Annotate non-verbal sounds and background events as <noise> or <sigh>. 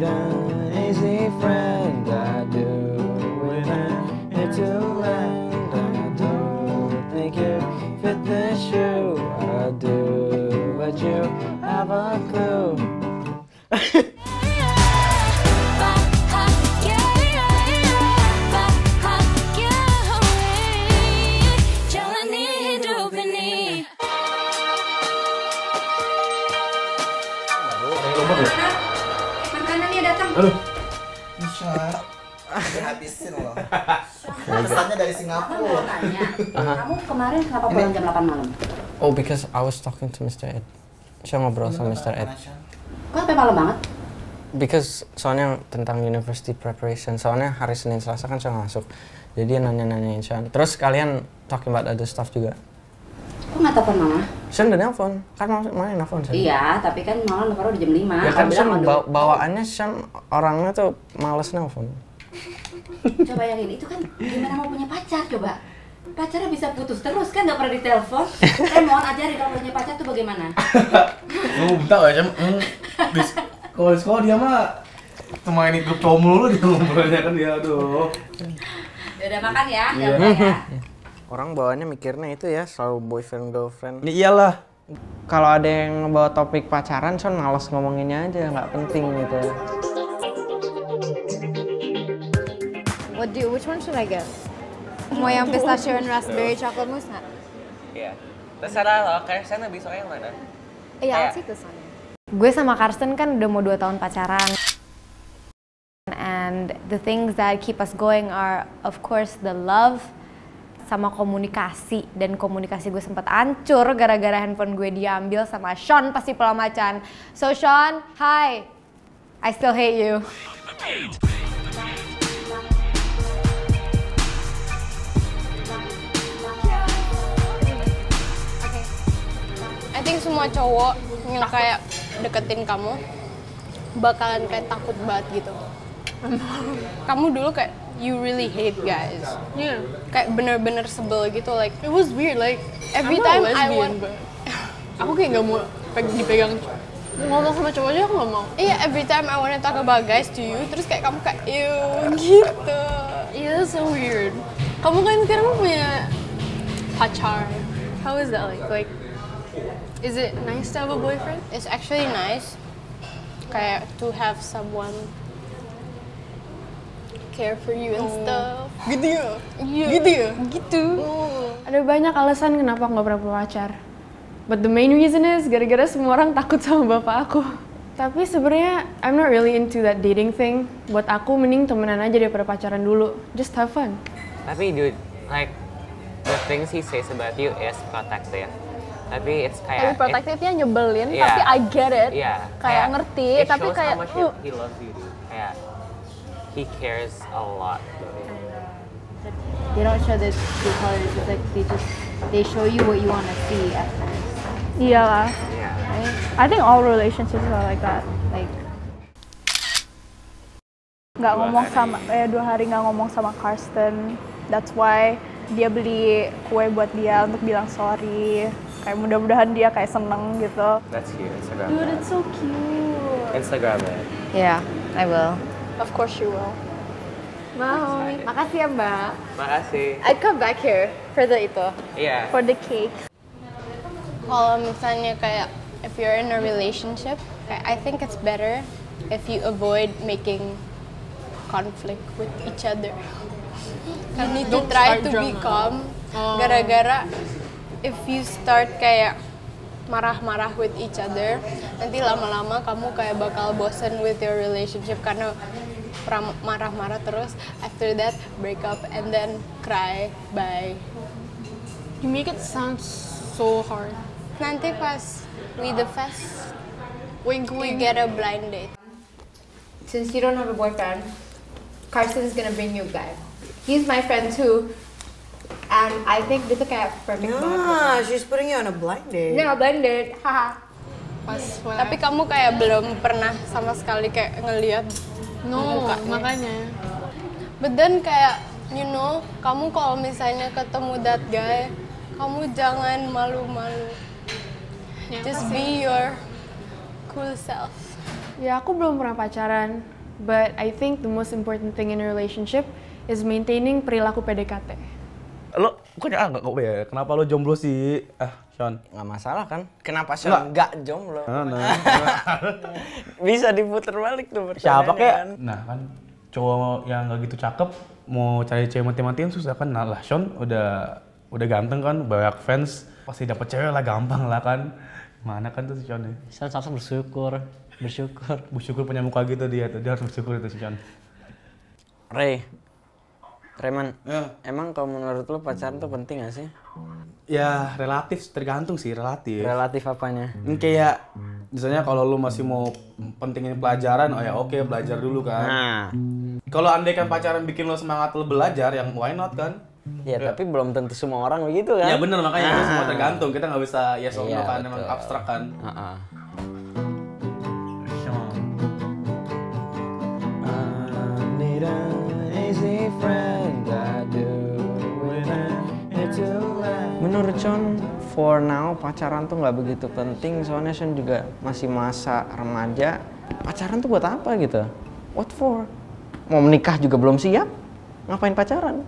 need an easy friend. I do when I'm here to land. I don't think you fit the shoe. I do, but you have a clue. <laughs> Datang. Bisa. Dihabisin loh. <laughs> Pesannya dari Singapura. Tanya, kamu kemarin kenapa pulang jam 8 malam? Oh, because I was talking to Mr. Ed. Saya ngobrol sama Mr. Ed. Kok sampai malam banget? Because soalnya tentang university preparation, soalnya hari Senin Selasa kan saya masuk. Jadi nanya-nanyain Sean. Terus kalian talking about other stuff juga. Kok nggak telepon mama? Sean udah nelfon, kan mau mana nelfon Sean? Iya, tapi kan malam baru udah jam 5. Ya kan Sean bawa- bawaannya Sean orangnya tuh males nelfon. Coba bayangin, itu kan gimana mau punya pacar coba? Pacarnya bisa putus terus kan nggak pernah ditelepon. <laughs> Eh mohon ajarin kalau punya pacar tuh bagaimana? <laughs> Lu bentar aja. Hmm. Di- Kalau di sekolah dia mah cuma ini grup cowok mulu dia ngobrolnya kan dia aduh. Ya udah makan ya, jangan lupa ya. Orang bawaannya mikirnya itu ya, selalu boyfriend girlfriend. Iyalah. Kalau ada yang bawa topik pacaran, Sean males ngomonginnya aja, nggak penting gitu. What do which one should I get? Mau yang pistachio and raspberry chocolate mousse nggak? Iya. Terserah lo, kayak sana lebih suka yang mana? Iya, Kayak- take this one. Gue sama Karsten kan udah mau dua tahun pacaran. And the things that keep us going are of course the love sama komunikasi dan komunikasi gue sempat hancur gara-gara handphone gue diambil sama Sean pasti pelamacan. So Sean, hi. I still hate you. I think semua cowok yang kayak deketin kamu bakalan kayak takut banget gitu. Kamu dulu kayak you really hate guys. Yeah. Kayak bener-bener sebel gitu like It was weird, like Every I'm time a I lesbian, want- but <laughs> aku kayak gak mau peg- dipegang ngomong sama cowok aja aku gak mau. iya every time I wanna talk about guys to you terus kayak kamu kayak ew <laughs> gitu. Yeah, that's so weird. Kamu kan sekarang punya pacar. How is that like? Like, is it nice to have a boyfriend? It's actually nice kayak to have someone care for you and stuff. Gitu ya? Iya. Gitu ya? Gitu. Ada banyak alasan kenapa aku gak pernah punya pacar. But the main reason is gara-gara semua orang takut sama bapak aku. Tapi sebenarnya I'm not really into that dating thing. Buat aku mending temenan aja daripada pacaran dulu. Just have fun. Tapi dude, like the things he says about you is protective. Tapi it's Tapi kayak protektifnya nyebelin, Iya. tapi I get it. Iya. Kayak ngerti, it tapi shows kayak how much he, he loves you, dude. Kayak he cares a lot. They don't show the true colors. It's like they just they show you what you want to see at first. iyalah. Yeah. Right? I think all relationships are like that. Like nggak ngomong sama eh dua hari nggak ngomong sama Karsten that's why dia beli kue buat dia untuk bilang sorry kayak mudah-mudahan dia kayak seneng gitu That's cute. Instagram. dude that. it's so cute Instagram it. yeah, I will. Of course you will mau Makasih ya Mbak. Makasih. I'd come back here for the itu. Iya. for the cake Kalau misalnya kayak if you're in a relationship, I think it's better if you avoid making conflict with each other. You need to try to be calm. Gara-gara if you start kayak marah-marah with each other, nanti lama-lama kamu kayak bakal bosen with your relationship karena marah-marah terus. After that, break up and then cry. Bye. you make it sound so hard Nanti pas we the fest, wink we wink get a blind date. Since you don't have a boyfriend, Carson's gonna bring you a guy. He's my friend too. And I think dia tuh kayak perfect banget. Ah, she's putting you on a blind date. No, blended. Haha. pas Tapi kamu kayak belum pernah sama sekali kayak ngelihat no mukanya. makanya But then kayak you know, kamu kalau misalnya ketemu that guy, kamu jangan malu-malu. Ya, Just be your cool self. Ya aku belum pernah pacaran, but I think the most important thing in a relationship is maintaining perilaku PDKT. Lo bukannya ah nggak kok ya? Kenapa lo jomblo sih? Ah, Sean. Nggak masalah kan? Kenapa sih Nggak. nggak jomblo? Nah, nah. <laughs> Bisa diputer balik tuh Siapa pertanyaannya kek? kan? Nah kan cowok yang nggak gitu cakep mau cari cewek mati-matian susah kan. Nah lah Sean udah udah ganteng kan, banyak fans pasti dapet cewek lah gampang lah kan. Mana kan tuh si Sean ya? Saya sama bersyukur, bersyukur. Bersyukur punya muka gitu dia tuh, dia harus bersyukur itu si Sean. Ray, Reman, Ya. emang kalau menurut lo pacaran tuh penting gak sih? Ya relatif, tergantung sih relatif. Relatif apanya? Ini kayak misalnya kalau lu masih mau pentingin pelajaran, oh ya oke belajar dulu kan. Nah, Kalau andai kan pacaran bikin lo semangat lo belajar, yang why not kan? ya tapi belum tentu semua orang begitu kan? Ya bener makanya itu Ah. semua tergantung. Kita nggak bisa yes or no Iya, kan, emang abstrak kan. Heeh. I for now pacaran tuh nggak begitu penting soalnya Sean juga masih masa remaja. Pacaran tuh buat apa gitu? What for? Mau menikah juga belum siap? Ngapain pacaran?